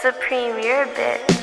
Supreme, you're a bitch.